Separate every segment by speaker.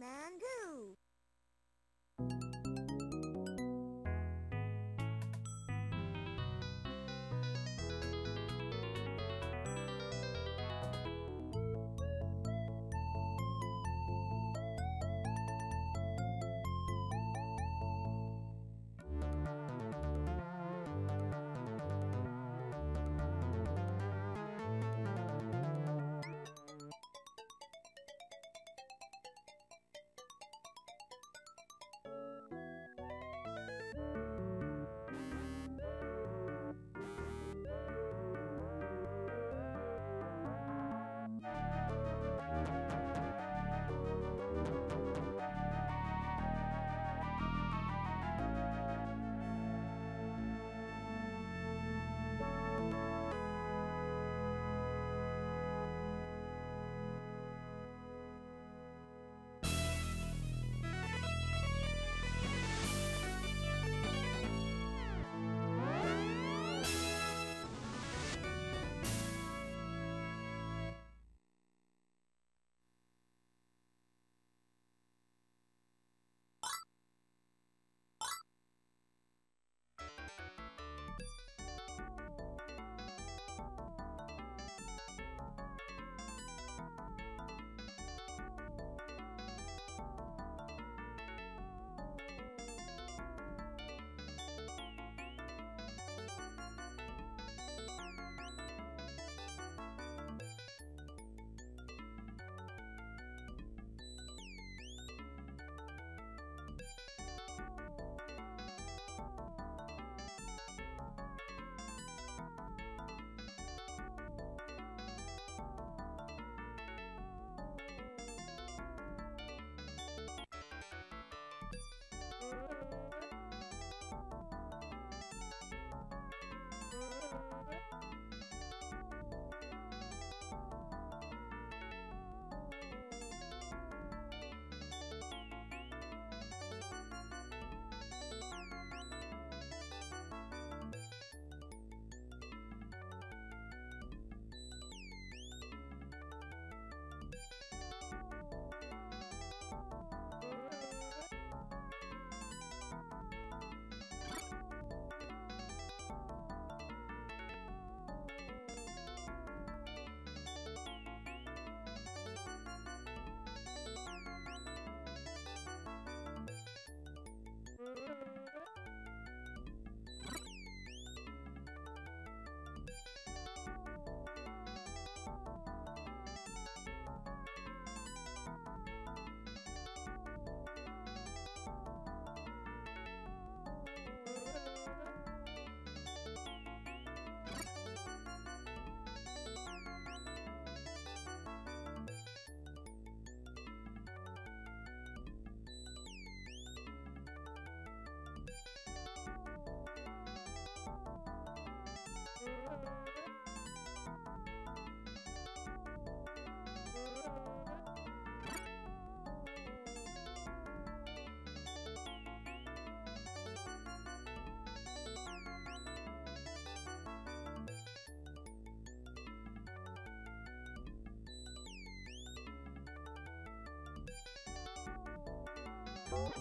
Speaker 1: man Cool.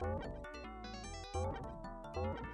Speaker 1: Thank you.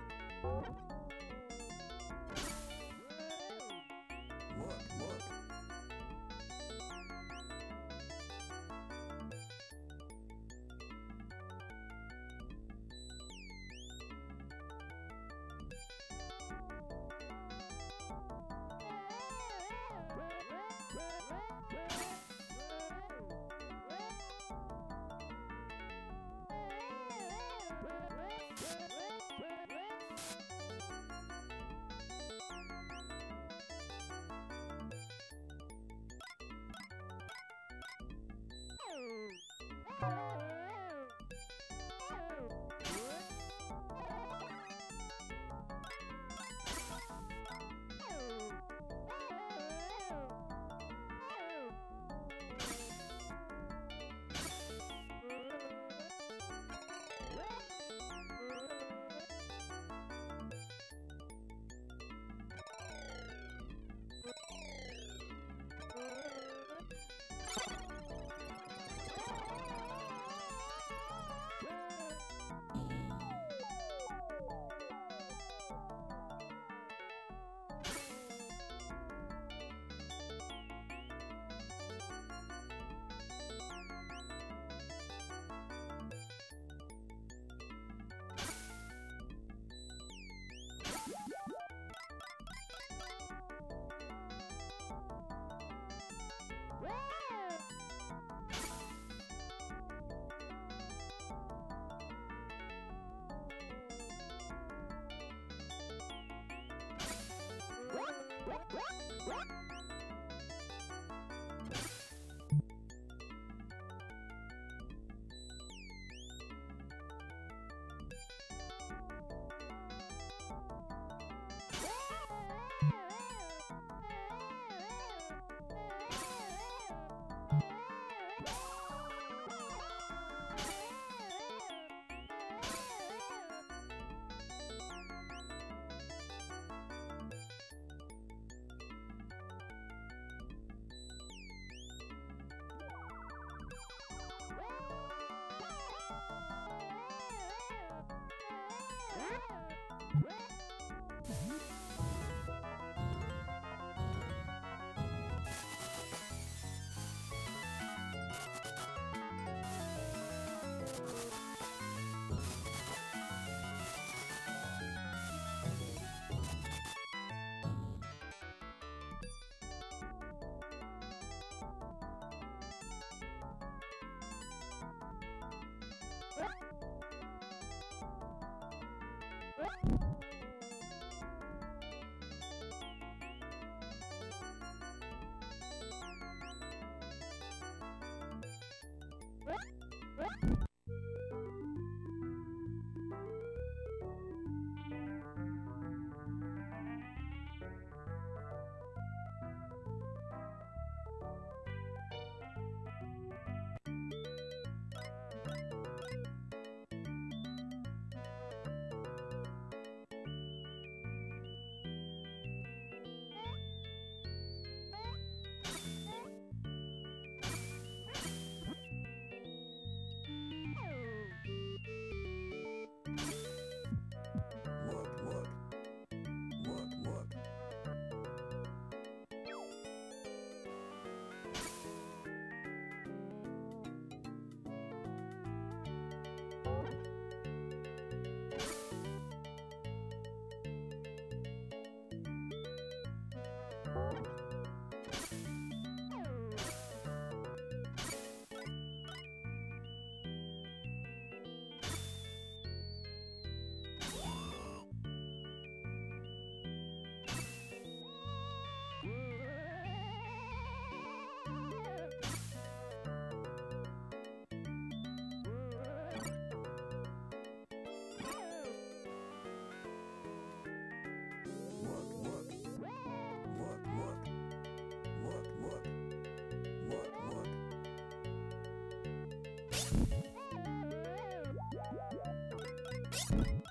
Speaker 2: Thank you.